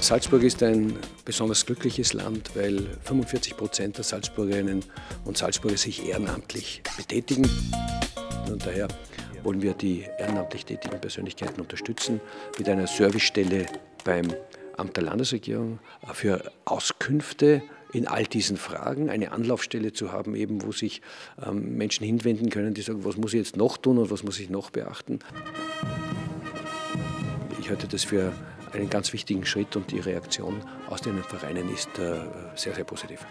Salzburg ist ein besonders glückliches Land, weil 45 Prozent der Salzburgerinnen und Salzburger sich ehrenamtlich betätigen. Und daher wollen wir die ehrenamtlich tätigen Persönlichkeiten unterstützen mit einer Servicestelle beim Amt der Landesregierung für Auskünfte in all diesen Fragen, eine Anlaufstelle zu haben, eben wo sich ähm, Menschen hinwenden können, die sagen, was muss ich jetzt noch tun und was muss ich noch beachten. Ich halte das für einen ganz wichtigen Schritt und die Reaktion aus den Vereinen ist äh, sehr, sehr positiv.